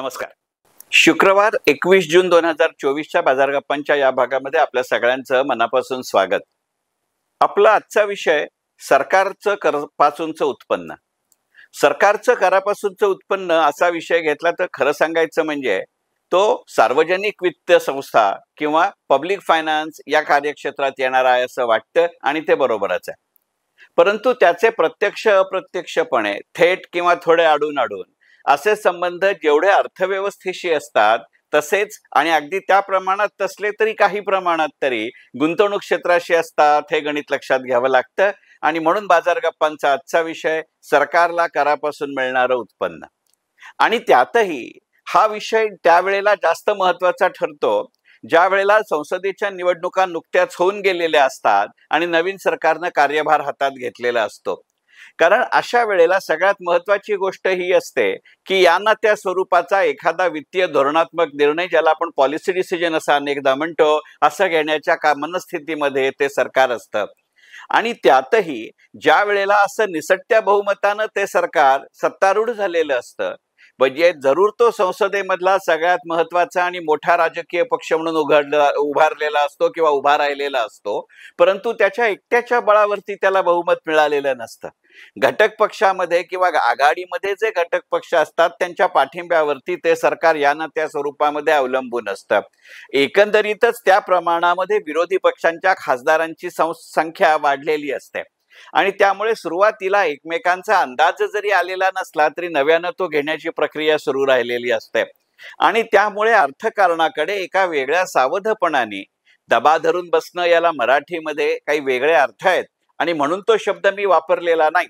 नमस्कार. शुक्रवार एकवीस जून दोन हजार चोवीसच्या बाजार गप्पांच्या या भागामध्ये आपल्या सगळ्यांचं मनापासून स्वागत. आपला आजचा विषय सरकारचं करापासूनचं उत्पन्न. सरकारचं करापासूनचं उत्पन्न असा विषय घेतला तर खरं सांगायचं म्हणजे तो सार्वजनिक वित्त संस्था किंवा पब्लिक फायनान्स या कार्यक्षेत्रात येणार आहे असं वाटतं आणि ते बरोबरच आहे. परंतु त्याचे प्रत्यक्ष अप्रत्यक्षपणे थेट किंवा थोडे आडून आडून असे संबंध जेवढे अर्थव्यवस्थेशी असतात तसेच आणि अगदी त्या प्रमाणात तसले तरी काही प्रमाणात तरी गुंतवणूक क्षेत्राशी असतात हे गणित लक्षात घ्यावं लागतं. आणि म्हणून बाजार गप्पांचा आजचा विषय सरकारला करापासून मिळणारं उत्पन्न. आणि त्यातही हा विषय त्यावेळेला जास्त महत्त्वाचा ठरतो ज्या वेळेला संसदेच्या निवडणुका नुकत्याच होऊन गेलेल्या असतात आणि नवीन सरकारनं कार्यभार हातात घेतलेला असतो. कारण अशा वेळेला सगळ्यात महत्वाची गोष्ट ही असते की यांना त्या स्वरूपाचा एखादा वित्तीय धोरणात्मक निर्णय ज्याला आपण पॉलिसी डिसिजन असं अनेकदा म्हणतो असं घेण्याच्या का मनस्थितीमध्ये ते सरकार असतं. आणि त्यातही ज्या वेळेला असं निसटत्या बहुमतानं ते सरकार सत्तारूढ झालेलं असतं म्हणजे जरूर तो संसदेमधला सगळ्यात महत्त्वाचा आणि मोठा राजकीय पक्ष म्हणून उघडला उभारलेला असतो किंवा उभा राहिलेला असतो परंतु त्याच्या एकट्याच्या बळावरती त्याला बहुमत मिळालेलं नसतं. घटक पक्षामध्ये किंवा आघाडीमध्ये जे घटक पक्ष असतात त्यांच्या पाठिंब्यावरती ते सरकार यानं त्या स्वरूपामध्ये अवलंबून असतं. एकंदरीतच त्या प्रमाणामध्ये विरोधी पक्षांच्या खासदारांची संख्या वाढलेली असते. आणि त्यामुळे सुरुवातीला एकमेकांचा अंदाज जरी आलेला नसला तरी नव्यानं तो घेण्याची प्रक्रिया सुरू राहिलेली असते. आणि त्यामुळे अर्थकारणाकडे एका वेगळ्या सावधपणाने दबा धरून बसणं याला मराठीमध्ये काही वेगळे अर्थ आहेत. आणि म्हणून तो शब्द मी वापरलेला नाही.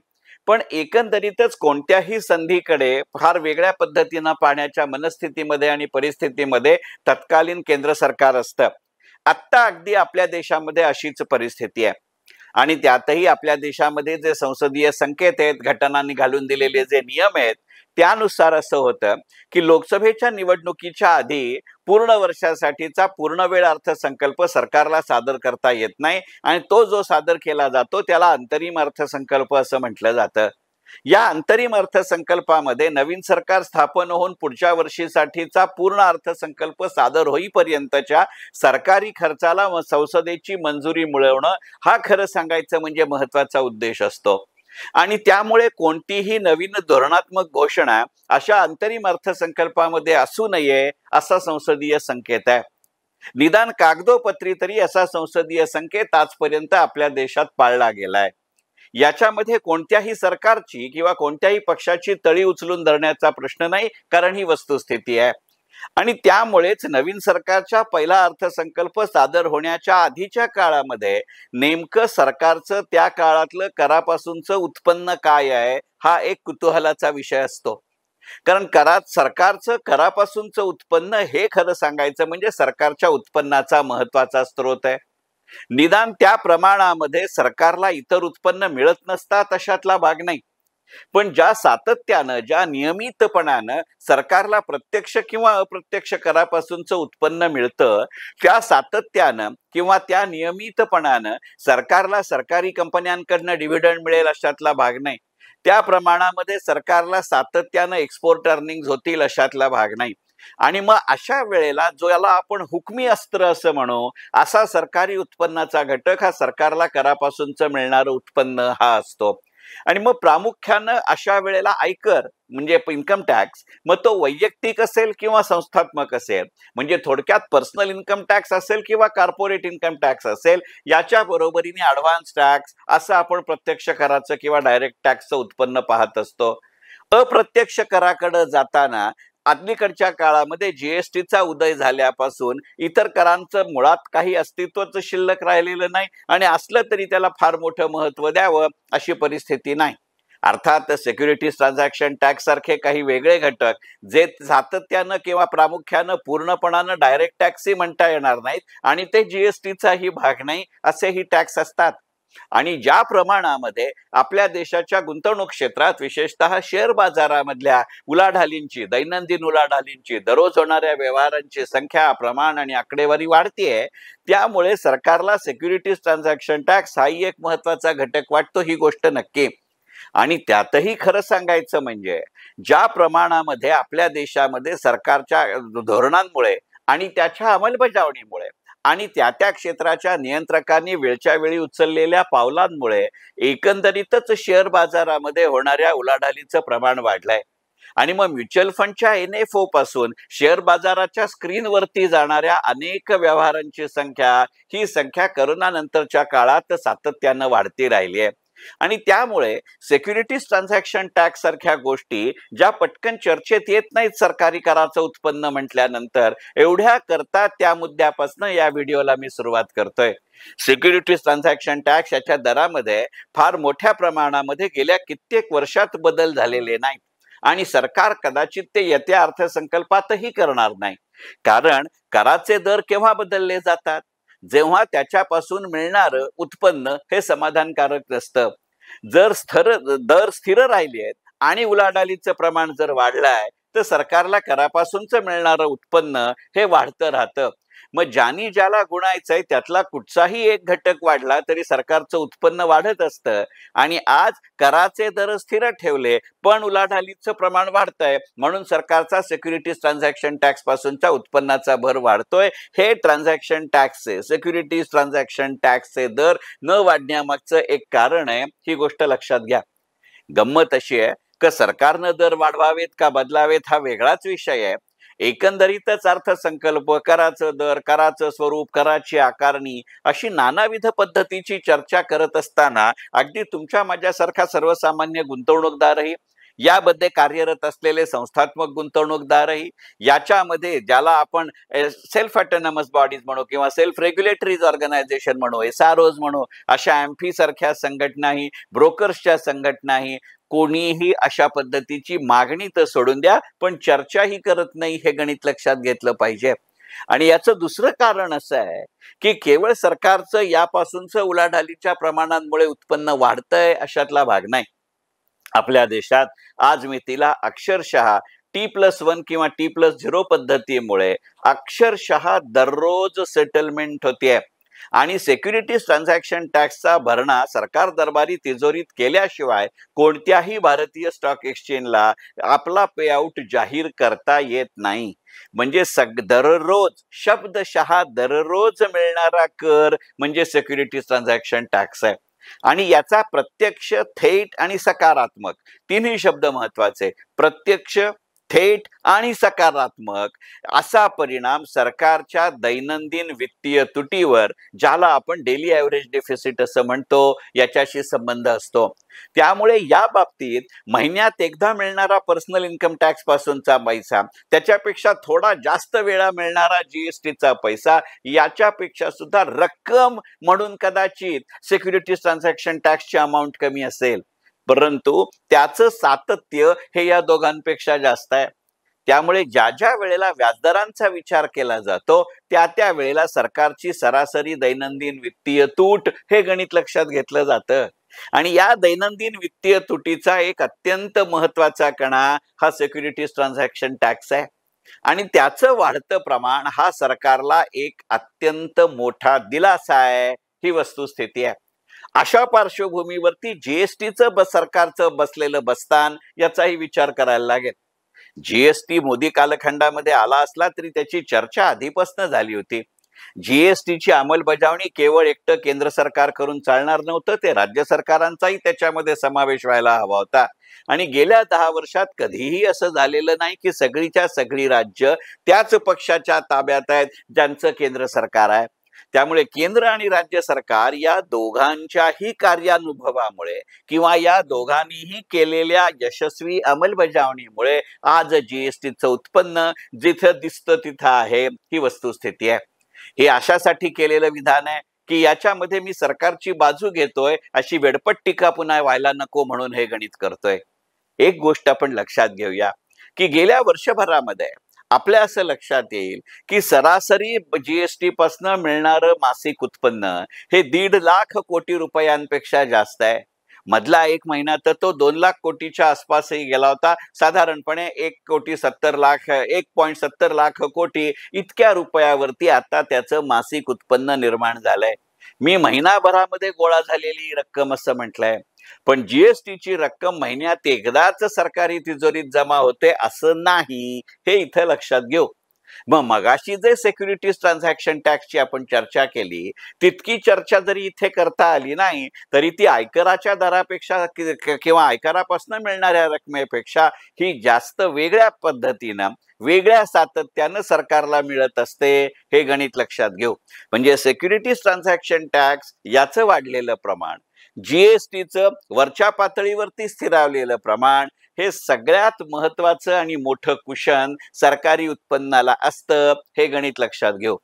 पण एकंदरीतच कोणत्याही संधीकडे फार वेगळ्या पद्धतीनं पाहण्याच्या मनस्थितीमध्ये आणि परिस्थितीमध्ये तत्कालीन केंद्र सरकार असतं. आत्ता अगदी आपल्या देशामध्ये अशीच परिस्थिती आहे. आणि त्यातही आपल्या देशामध्ये जे संसदीय संकेत आहेत घटनांनी घालून दिलेले जे नियम आहेत त्यानुसार असं होतं की लोकसभेच्या निवडणुकीच्या आधी पूर्ण वर्षासाठीचा पूर्ण वेळ अर्थसंकल्प सरकारला सादर करता येत नाही आणि तो जो सादर केला जातो त्याला अंतरिम अर्थसंकल्प असं म्हटलं जातं. या अंतरिम अर्थसंकल्पामध्ये नवीन सरकार स्थापन होऊन पुढच्या वर्षीसाठीचा पूर्ण अर्थसंकल्प सादर होईपर्यंतच्या सरकारी खर्चाला संसदेची मंजुरी मिळवणं हा खरं सांगायचं म्हणजे महत्त्वाचा उद्देश असतो. आणि त्यामुळे कोणतीही नवीन धोरणात्मक घोषणा अशा अंतरिम अर्थसंकल्पामध्ये असू नये असा संसदीय संकेत आहे. निदान कागदोपत्री तरी असा संसदीय संकेत आजपर्यंत आपल्या देशात पाळला गेलाय. याच्यामध्ये कोणत्याही सरकारची किंवा कोणत्याही पक्षाची तळी उचलून धरण्याचा प्रश्न नाही कारण ही वस्तुस्थिती आहे. आणि त्यामुळेच नवीन सरकारचा पहिला अर्थसंकल्प सादर होण्याच्या आधीच्या काळामध्ये नेमकं सरकारचं त्या काळातलं करापासूनचं उत्पन्न काय आहे हा एक कुतूहलाचा विषय असतो. कारण करात सरकारचं करापासूनचं उत्पन्न हे खरं सांगायचं म्हणजे सरकारच्या उत्पन्नाचा महत्त्वाचा स्रोत आहे. निदान त्या प्रमाणामध्ये सरकारला इतर उत्पन्न मिळत नसतात अशातला भाग नाही. पण ज्या सातत्यानं ज्या नियमितपणानं सरकारला प्रत्यक्ष किंवा अप्रत्यक्ष करापासूनचं उत्पन्न मिळतं त्या सातत्यानं किंवा त्या नियमितपणानं सरकारला सरकारी कंपन्यांकडनं डिव्हिडंड मिळेल अशातला भाग नाही. त्या प्रमाणामध्ये सरकारला सातत्यानं एक्सपोर्ट अर्निंग होतील अशातला भाग नाही. आणि मग अशा वेळेला जो याला आपण हुकमी अस्त्र असं म्हणू असा सरकारी उत्पन्नाचा घटक हा सरकारला करापासूनचं मिळणारं उत्पन्न हा असतो. आणि मग प्रामुख्यानं अशा वेळेला आयकर म्हणजे इन्कम टॅक्स मग तो वैयक्तिक असेल किंवा संस्थात्मक असेल? म्हणजे थोडक्यात पर्सनल इन्कम टॅक्स असेल किंवा कॉर्पोरेट इन्कम टॅक्स असेल याच्या बरोबरीने ॲडव्हान्स टॅक्स असं आपण प्रत्यक्ष कराचं किंवा डायरेक्ट टॅक्सचं उत्पन्न पाहत असतो. अप्रत्यक्ष कराकडे जाताना अलीकडच्या काळामध्ये जीएसटीचा उदय झाल्यापासून इतर करांचं मुळात काही अस्तित्वच शिल्लक राहिलेलं नाही आणि असलं तरी त्याला फार मोठं महत्त्व द्यावं अशी परिस्थिती नाही. अर्थात सिक्युरिटीज ट्रान्झॅक्शन टॅक्स सारखे काही वेगळे घटक जे सातत्यानं किंवा प्रामुख्यानं पूर्णपणानं डायरेक्ट टॅक्सही म्हणता येणार नाहीत आणि ते जीएसटीचाही भाग नाही असेही टॅक्स असतात. आणि ज्या प्रमाणामध्ये आपल्या देशाच्या गुंतवणूक क्षेत्रात विशेषतः शेअर बाजारामधल्या उलाढालींची दैनंदिन उलाढालींची दररोज होणाऱ्या व्यवहारांची संख्या प्रमाण आणि आकडेवारी वाढतीये त्यामुळे सरकारला सिक्युरिटीज ट्रान्झॅक्शन टॅक्स हाही एक महत्त्वाचा घटक वाटतो ही गोष्ट नक्की. आणि त्यातही खरं सांगायचं म्हणजे ज्या प्रमाणामध्ये आपल्या देशामध्ये सरकारच्या धोरणांमुळे आणि त्याच्या अंमलबजावणीमुळे आणि त्या त्या क्षेत्राच्या नियंत्रकांनी वेळच्या वेळी उचललेल्या पावलांमुळे एकंदरीतच शेअर बाजारामध्ये होणाऱ्या उलाढालीचं प्रमाण वाढलंय. आणि मग म्युच्युअल फंडच्या एन एफ ओ पासून शेअर बाजाराच्या स्क्रीनवरती जाणाऱ्या अनेक व्यवहारांची संख्या ही संख्या करोना नंतरच्या काळात सातत्यानं वाढती राहिली आहे आणि त्यामुळे सेक्युरिटीज ट्रान्झॅक्शन टॅक्स सारख्या गोष्टी ज्या पटकन चर्चेत येत नाहीत सरकारी कराचं उत्पन्न म्हटल्यानंतर एवढ्या करता त्या मुद्द्यापासून या व्हिडिओला मी सुरुवात करतोय. सिक्युरिटीज ट्रान्झॅक्शन टॅक्स याच्या दरामध्ये फार मोठ्या प्रमाणामध्ये गेल्या कित्येक वर्षात बदल झालेले नाहीत. आणि सरकार कदाचित ते येत्या अर्थसंकल्पातही करणार नाही. कारण कराचे दर केव्हा बदलले जातात? जेव्हा त्याच्यापासून मिळणार उत्पन्न हे समाधानकारक नसतं. जर स्थर दर स्थिर राहिले आहेत आणि उलाढालीचं प्रमाण जर वाढलं आहे तर सरकारला करापासूनच मिळणारं उत्पन्न हे वाढतं राहतं. मग ज्यानी ज्याला गुणायचंय त्यातला कुठचाही एक घटक वाढला तरी सरकारचं उत्पन्न वाढत असतं. आणि आज कराचे दर स्थिर ठेवले पण उलाढालीचं प्रमाण वाढतंय. म्हणून सरकारचा सिक्युरिटीज ट्रान्झॅक्शन टॅक्स पासूनच्या उत्पन्नाचा भर वाढतोय. हे ट्रान्झॅक्शन टॅक्सचे सिक्युरिटीज ट्रान्झॅक्शन टॅक्सचे दर न वाढण्यामागचं एक कारण आहे. ही गोष्ट लक्षात घ्या. गंमत अशी आहे का सरकारनं दर वाढवावेत का बदलावेत हा वेगळाच विषय आहे. एकंदरीतच अर्थसंकल्प कराचं दर कराचं स्वरूप कराची आकारणी अशी नानाविध पद्धतीची चर्चा करत असताना अगदी तुमच्या माझ्यासारखा सर्वसामान्य गुंतवणूकदारही यामध्ये कार्यरत असलेले संस्थात्मक गुंतवणूकदारही याच्यामध्ये ज्याला आपण सेल्फ ऑटोनॉमस बॉडीज म्हणू किंवा सेल्फ रेग्युलेटरीज ऑर्गनायझेशन म्हणू एस आर ओज म्हणू अशा एम्फी सारख्या संघटनाही ब्रोकर्सच्या संघटनाही कोणीही अशा पद्धतीची मागणी तर सोडून द्या पण चर्चाही करत नाही हे गणित लक्षात घेतलं पाहिजे. आणि याचं दुसरं कारण असं आहे की केवळ सरकारचं यापासूनच उलाढालीच्या प्रमाणांमुळे उत्पन्न वाढतंय अशातला भाग नाही. आपल्या देशात आज मी तिला अक्षरशः टी प्लस वन किंवा टी प्लस झिरो पद्धतीमुळे अक्षरशः दररोज सेटलमेंट होतीये. आणि सेक्युरिटीज ट्रान्झॅक्शन टॅक्सचा भरणा सरकार दरबारी तिजोरीत केल्याशिवाय कोणत्याही भारतीय स्टॉक एक्सचेंजला आपला पेआउट जाहीर करता येत नाही. म्हणजे सग दररोज शब्दशहा दररोज मिळणारा कर म्हणजे सेक्युरिटीज ट्रान्झॅक्शन टॅक्स आहे. आणि याचा प्रत्यक्ष थेट आणि सकारात्मक तिन्ही शब्द महत्त्वाचे. प्रत्यक्ष थेट आणि सकारात्मक असा परिणाम सरकारच्या दैनंदिन वित्तीय तुटीवर ज्याला आपण डेली ॲव्हरेज डेफिसिट असं म्हणतो याच्याशी संबंध असतो. त्यामुळे या बाबतीत महिन्यात एकदा मिळणारा पर्सनल इन्कम टॅक्स पासूनचा पैसा त्याच्यापेक्षा थोडा जास्त वेळा मिळणारा जीएसटीचा पैसा याच्यापेक्षा सुद्धा रक्कम म्हणून कदाचित सिक्युरिटीज ट्रान्झॅक्शन टॅक्सची अमाऊंट कमी असेल. परंतु त्याचं सातत्य हे या दोघांपेक्षा जास्त आहे. त्यामुळे ज्या ज्या वेळेला व्याजदरांचा विचार केला जातो त्या त्या वेळेला सरकारची सरासरी दैनंदिन वित्तीय तूट हे गणित लक्षात घेतलं जातं. आणि या दैनंदिन वित्तीय तुटीचा एक अत्यंत महत्त्वाचा कणा हा सिक्युरिटीज ट्रान्झॅक्शन टॅक्स आहे. आणि त्याचं वाढतं प्रमाण हा सरकारला एक अत्यंत मोठा दिलासा आहे ही वस्तुस्थिती आहे. अशा पार्श्वभूमीवरती जीएसटीचं बस सरकारचं बसलेलं बस्तान याचाही विचार करायला लागेल. जीएसटी मोदी कालखंडामध्ये आला असला तरी त्याची चर्चा आधीपासून झाली होती. जीएसटीची अंमलबजावणी केवळ एकटं केंद्र सरकार करून चालणार नव्हतं ते राज्य सरकारांचाही त्याच्यामध्ये समावेश व्हायला हवा होता. आणि गेल्या दहा वर्षात कधीही असं झालेलं नाही की सगळीच्या सगळी राज्य त्याच पक्षाच्या ताब्यात आहेत ज्यांचं केंद्र सरकार आहे. त्यामुळे केंद्र आणि राज्य सरकार या दोघांच्याही कार्यानुभवामुळे किंवा या दोघांनीही केलेल्या यशस्वी अंमलबजावणीमुळे आज जीएसटीचं उत्पन्न जिथं दिसतं तिथं आहे ही वस्तुस्थिती आहे. हे अशासाठी केलेलं विधान आहे की याच्यामध्ये मी सरकारची बाजू घेतोय अशी वेडपट टीका पुन्हा व्हायला नको म्हणून हे गणित करतोय. एक गोष्ट आपण लक्षात घेऊया की गेल्या वर्षभरामध्ये आपल्या असं लक्षात येईल की सरासरी जीएसटी पासनं मिळणारं मासिक उत्पन्न हे दीड लाख कोटी रुपयांपेक्षा जास्त आहे. मधला एक महिना तर तो दोन लाख कोटीच्या आसपासही गेला होता. साधारणपणे एक कोटी सत्तर लाख एक पॉईंट सत्तर लाख कोटी इतक्या रुपयावरती आता त्याचं मासिक उत्पन्न निर्माण झालंय. मी महिनाभरामध्ये गोळा झालेली रक्कम असं म्हटलंय. पण जीएसटीची रक्कम महिन्यात एकदाच सरकारी तिजोरीत जमा होते असं नाही हे इथं लक्षात घेऊ. मग मगाशी जे सिक्युरिटीज ट्रान्झॅक्शन टॅक्सची आपण चर्चा केली तितकी चर्चा जरी इथे करता आली नाही तरी ती आयकराच्या दरापेक्षा किंवा आयकरापासून मिळणाऱ्या रकमेपेक्षा ही जास्त वेगळ्या पद्धतीनं वेगळ्या सातत्यानं सरकारला मिळत असते हे गणित लक्षात घेऊ. म्हणजे सिक्युरिटीज ट्रान्झॅक्शन टॅक्स याचं वाढलेलं प्रमाण जीएसटीचं वरच्या पातळीवरती स्थिरावलेलं प्रमाण हे सगळ्यात महत्वाचं आणि मोठं कुशन सरकारी उत्पन्नाला असतं हे गणित लक्षात घेऊ.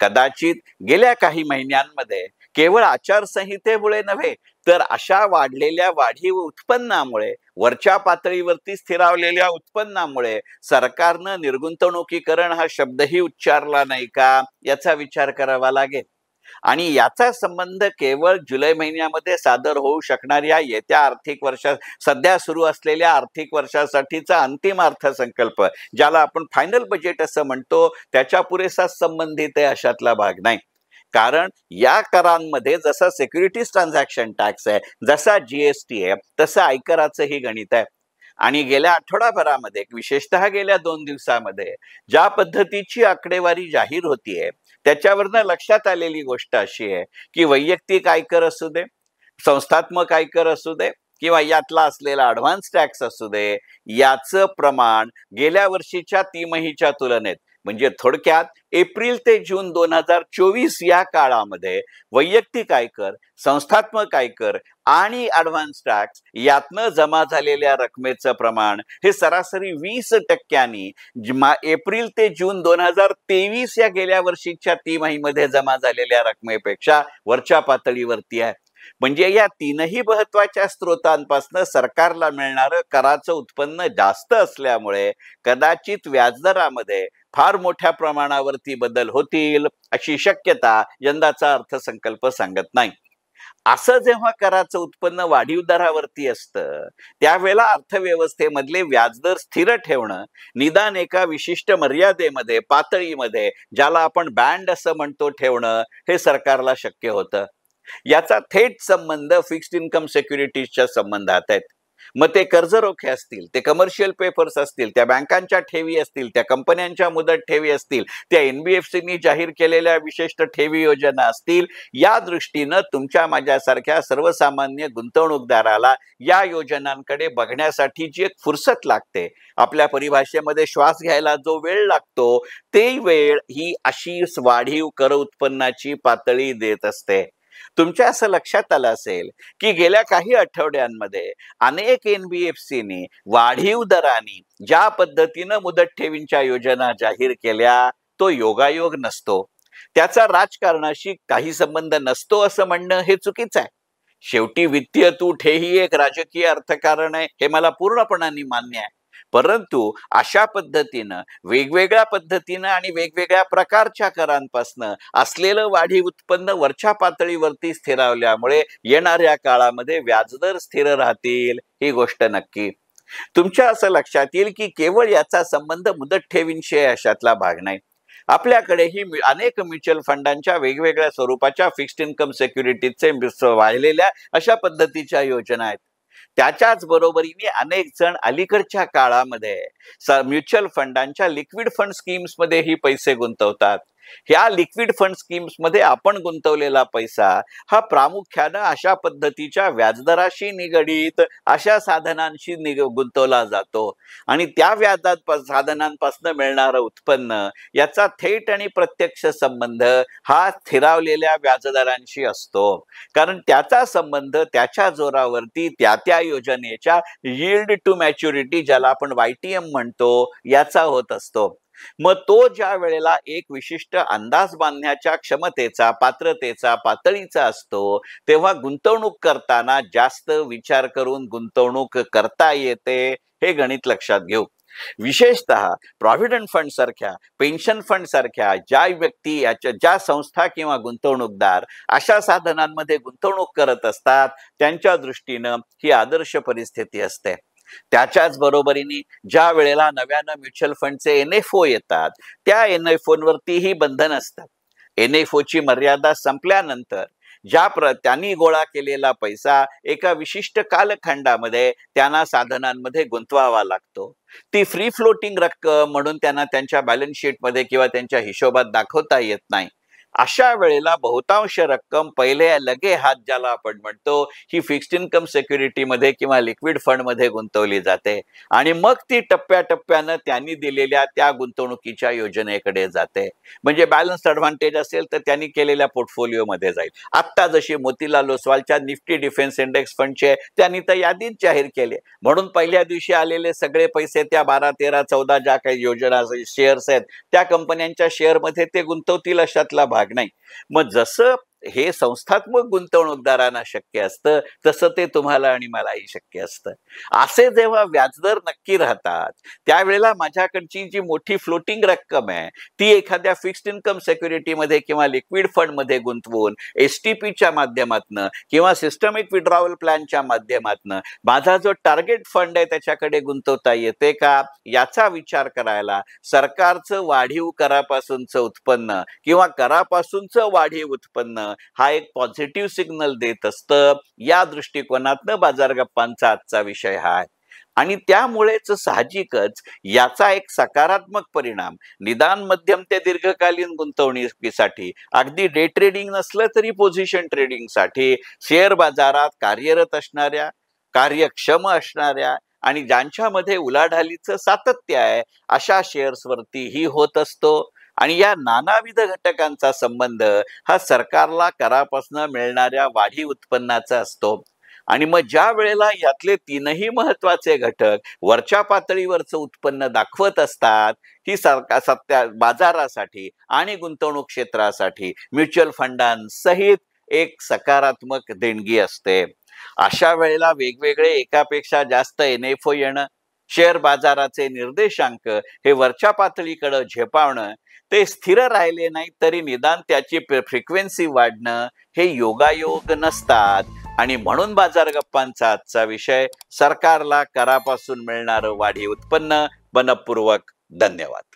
कदाचित गेल्या काही महिन्यांमध्ये केवळ आचारसंहितेमुळे नव्हे तर अशा वाढलेल्या वाढीव उत्पन्नामुळे वरच्या पातळीवरती स्थिरावलेल्या उत्पन्नामुळे सरकारनं निर्गुंतवणुकीकरण हा शब्दही उच्चारला नाही का याचा विचार करावा लागेल. आणि याचा संबंध केवळ जुलै महिन्यामध्ये सादर होऊ शकणाऱ्या येत्या आर्थिक वर्षा सध्या सुरू असलेल्या आर्थिक वर्षासाठीचा अंतिम अर्थसंकल्प ज्याला आपण फायनल बजेट असं म्हणतो त्याच्या पुरेसा संबंधित आहे अशातला भाग नाही. कारण या करांमध्ये जसा सिक्युरिटीज ट्रान्झॅक्शन टॅक्स आहे जसा जीएसटी आहे तसं आयकराचंही गणित आहे. आणि गेल्या आठवडाभरामध्ये विशेषतः गेल्या दोन दिवसामध्ये ज्या पद्धतीची आकडेवारी जाहीर होतीये त्याच्यावरनं लक्षात आलेली गोष्ट अशी आहे की वैयक्तिक आयकर असू दे संस्थात्मक आयकर असू दे किंवा यातला असलेला ऍडव्हान्स टॅक्स असू दे याचं प्रमाण गेल्या वर्षीच्या तिमाहीच्या तुलनेत म्हणजे थोडक्यात एप्रिल ते जून दोन हजार चोवीस या काळामध्ये वैयक्तिक आयकर संस्थात्मक आयकर आणि ॲडव्हान्स टॅक्स यातनं जमा झालेल्या रकमेचं प्रमाण हे सरासरी वीस टक्क्यांनी एप्रिल ते जून दोन हजार तेवीस या गेल्या वर्षीच्या तिमाहीमध्ये जमा झालेल्या रकमेपेक्षा वरच्या पातळीवरती आहे. म्हणजे या तीनही महत्त्वाच्या स्रोतांपासून सरकारला मिळणारं कराचं उत्पन्न जास्त असल्यामुळे कदाचित व्याजदरामध्ये फार मोठ्या प्रमाणावरती बदल होतील अशी शक्यता यंदाचा अर्थसंकल्प सांगत नाही. असं जेव्हा कराचं उत्पन्न वाढीव दरावरती असतं त्यावेळेला अर्थव्यवस्थेमधले व्याजदर स्थिर ठेवणं निदान एका विशिष्ट मर्यादेमध्ये पातळीमध्ये ज्याला आपण बँड असं म्हणतो ठेवणं हे सरकारला शक्य होतं. याचा थेट संबंध फिक्स्ड इन्कम सेक्युरिटीजच्या संबंधात आहेत. मग ते कर्ज रोखे असतील ते कमर्शियल पेपर्स असतील त्या बँकांच्या ठेवी असतील त्या कंपन्यांच्या मुदत ठेवी असतील त्या एनबीएफसीनी जाहीर केलेल्या विशिष्ट ठेवी योजना असतील या दृष्टीनं तुमच्या माझ्यासारख्या सर्वसामान्य गुंतवणूकदाराला या योजनांकडे बघण्यासाठी जी एक फुरसत लागते आपल्या परिभाषेमध्ये श्वास घ्यायला जो वेळ लागतो ते वेळ ही अशी वाढीव कर उत्पन्नाची पातळी देत असते. तुमच्या असं लक्षात आलं असेल की गेल्या काही आठवड्यांमध्ये अनेक एनबीएफसीनी वाढीव दराने ज्या पद्धतीनं मुदत ठेवींच्या योजना जाहीर केल्या तो योगायोग नसतो. त्याचा राजकारणाशी काही संबंध नसतो असं म्हणणं हे चुकीचं आहे. शेवटी वित्तीय तूट हेही एक राजकीय अर्थकारण आहे हे मला पूर्णपणाने मान्य आहे. परंतु अशा पद्धतीनं वेगवेगळ्या पद्धतीनं आणि वेगवेगळ्या प्रकारच्या करांपासनं असलेलं वाढी उत्पन्न वरच्या पातळीवरती स्थिरावल्यामुळे येणाऱ्या काळामध्ये व्याजदर स्थिर राहतील ही गोष्ट नक्की. तुमच्या असं लक्षात येईल की केवळ याचा संबंध मुदत ठेवींशी अशातला भाग नाही. आपल्याकडेही अनेक म्युच्युअल फंडांच्या वेगवेगळ्या स्वरूपाच्या फिक्स्ड इन्कम सेक्युरिटीजचे वाहिलेल्या अशा पद्धतीच्या योजना आहेत. त्याच्याच बरोबरीने अनेक जण अलीकडच्या काळामध्ये म्युच्युअल फंडांच्या लिक्विड फंड स्कीम्समध्येही पैसे गुंतवतात. ह्या लिक्विड फंड स्कीम्समध्ये आपण गुंतवलेला पैसा हा प्रामुख्यानं अशा पद्धतीच्या व्याजदराशी निगडीत अशा साधनांशी निग गुंतवला जातो. आणि त्या व्याजात साधनांपासून मिळणारं उत्पन्न याचा थेट आणि प्रत्यक्ष संबंध हा स्थिरावलेल्या व्याजदरांशी असतो. कारण त्याचा संबंध त्याच्या जोरावरती त्या त्या योजनेच्या यील्ड टू मॅच्युरिटी ज्याला आपण वायटीएम म्हणतो याचा होत असतो. मग तो ज्या वेळेला एक विशिष्ट अंदाज बांधण्याच्या क्षमतेचा पात्रतेचा पातळीचा असतो तेव्हा गुंतवणूक करताना जास्त विचार करून गुंतवणूक करता येते हे गणित लक्षात घेऊ. विशेषतः प्रॉव्हिडंट फंड सारख्या पेन्शन फंड सारख्या ज्या व्यक्ती याच्या ज्या संस्था किंवा गुंतवणूकदार अशा साधनांमध्ये गुंतवणूक करत असतात त्यांच्या दृष्टीनं ही आदर्श परिस्थिती असते. त्याच्याच बरोबरीने ज्या वेळेला नव्यानं म्युच्युअल फंडचे एन एफ ओ येतात त्या एन एफ वरतीही बंधन असतात. एन एफ ओची मर्यादा संपल्यानंतर ज्या प्र त्यांनी गोळा केलेला पैसा एका विशिष्ट कालखंडामध्ये त्यांना साधनांमध्ये गुंतवावा लागतो. ती फ्री फ्लोटिंग रक्कम म्हणून त्यांना त्यांच्या बॅलन्स शीटमध्ये किंवा त्यांच्या हिशोबात दाखवता येत नाही. अशा वेळेला बहुतांश रक्कम पहिले लगे हात ज्याला आपण म्हणतो ही फिक्स्ड इन्कम सिक्युरिटीमध्ये किंवा लिक्विड फंडमध्ये गुंतवली जाते. आणि मग ती टप्प्याटप्प्यानं त्यांनी दिलेल्या त्या गुंतवणुकीच्या योजनेकडे जाते. म्हणजे बॅलन्स ॲडव्हान्टेज असेल तर त्यांनी केलेल्या पोर्टफोलिओमध्ये जाईल. आत्ता जशी मोतीलाल ओसवालच्या निफ्टी डिफेन्स इंडेक्स फंडचे त्यांनी तर यादीच जाहीर केले. म्हणून पहिल्या दिवशी आलेले सगळे पैसे त्या बारा तेरा चौदा ज्या काही योजना शेअर्स आहेत त्या कंपन्यांच्या शेअरमध्ये ते गुंतवतील अशातला भाग. भाग नाही. मग जसं हे संस्थात्मक गुंतवणूकदारांना शक्य असतं तसं ते तुम्हाला आणि मलाही शक्य असतं. असे जेव्हा व्याजदर नक्की राहतात त्यावेळेला माझ्याकडची जी मोठी फ्लोटिंग रक्कम आहे ती एखाद्या फिक्स्ड इन्कम सेक्युरिटीमध्ये किंवा लिक्विड फंडमध्ये गुंतवून एस टी पीच्या माध्यमातनं किंवा सिस्टमिक विड्रॉवल प्लॅनच्या माध्यमातनं माझा जो टार्गेट फंड आहे त्याच्याकडे गुंतवता येते का? याचा विचार करायला सरकारचं वाढीव करापासूनचं उत्पन्न किंवा करापासूनचं वाढीव उत्पन्न हा एक पॉझिटिव्ह सिग्नल देत असतं. या दृष्टिकोनातनं बाजार गप्पांचा आजचा विषय हा आहे. आणि त्यामुळेच साहजिकच याचा एक सकारात्मक परिणाम निदान मध्यम ते दीर्घकालीन गुंतवणुकीसाठी अगदी डे ट्रेडिंग नसलं तरी पोझिशन ट्रेडिंगसाठी शेअर बाजारात कार्यरत असणाऱ्या कार्यक्षम असणाऱ्या आणि ज्यांच्यामध्ये उलाढालीचं सातत्य आहे अशा शेअर्सवरतीही होत असतो. आणि या नानाविध घटकांचा संबंध हा सरकारला करापासून मिळणाऱ्या वाढी उत्पन्नाचा असतो. आणि मग ज्या वेळेला यातले तीनही महत्त्वाचे घटक वरच्या पातळीवरचं उत्पन्न दाखवत असतात ही सरकार सत्या बाजारासाठी आणि गुंतवणूक क्षेत्रासाठी म्युच्युअल फंडांसहित एक सकारात्मक देणगी असते. अशा वेळेला वेगवेगळे एकापेक्षा जास्त एन एफ येणं शेअर बाजाराचे निर्देशांक हे वरच्या पातळीकडे झेपावणं ते स्थिर राहिले नाही तरी निदान त्याची फ्रिक्वेन्सी वाढणं हे योगायोग नसतात. आणि म्हणून बाजार गप्पांचा आजचा विषय सरकारला करापासून मिळणारं वाढी उत्पन्न मनपूर्वक धन्यवाद.